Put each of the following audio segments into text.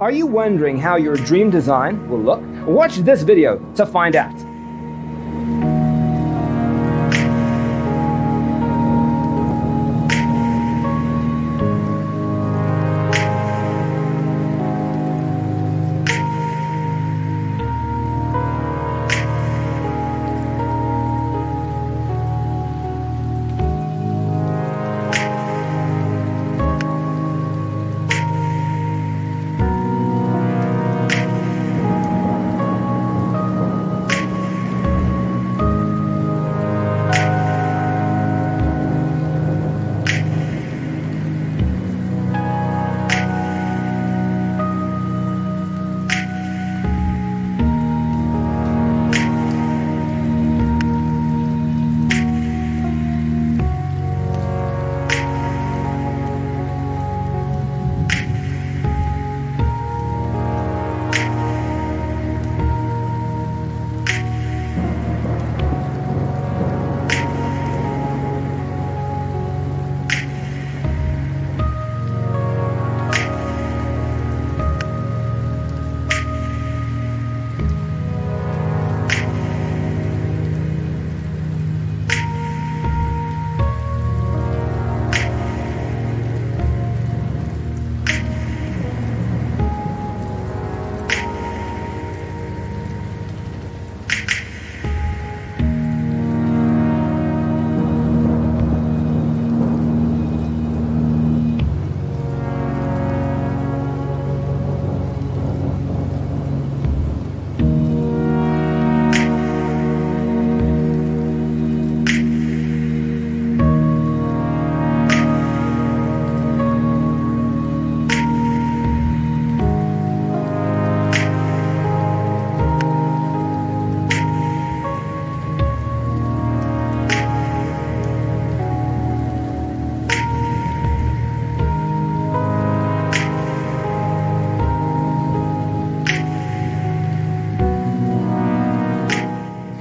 Are you wondering how your dream design will look? Watch this video to find out.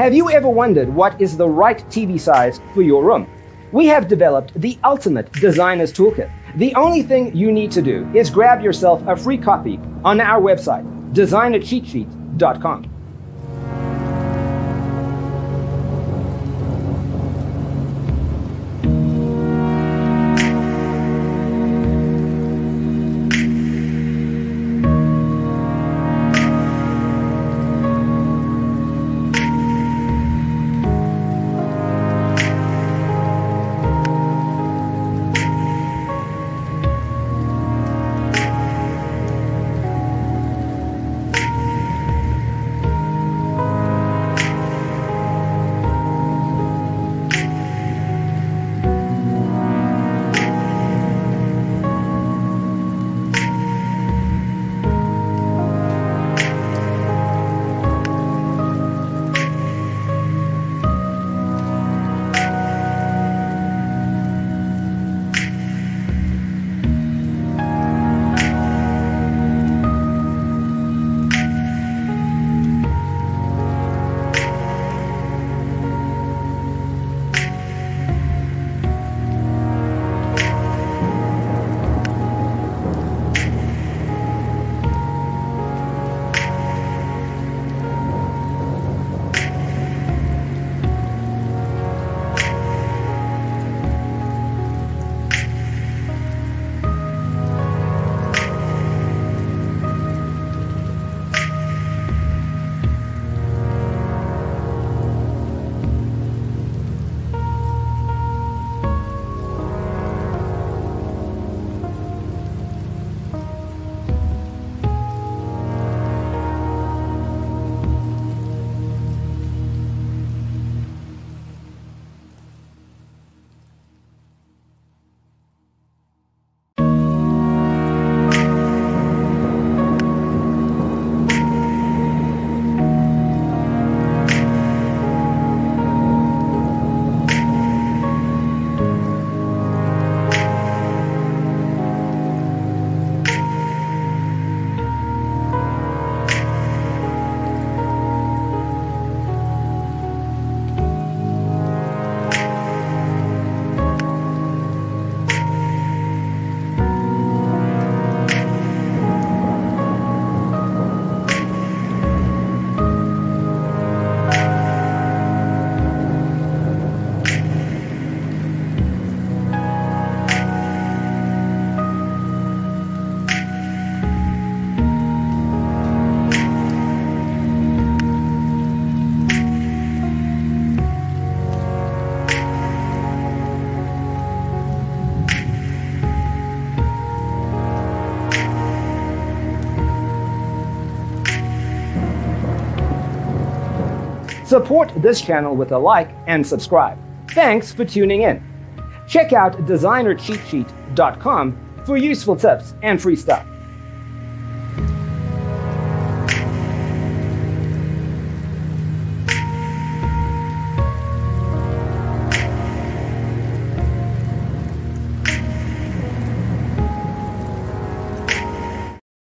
Have you ever wondered what is the right TV size for your room? We have developed the ultimate designer's toolkit. The only thing you need to do is grab yourself a free copy on our website, designercheatsheet.com. Support this channel with a like and subscribe. Thanks for tuning in. Check out designercheatsheet.com for useful tips and free stuff.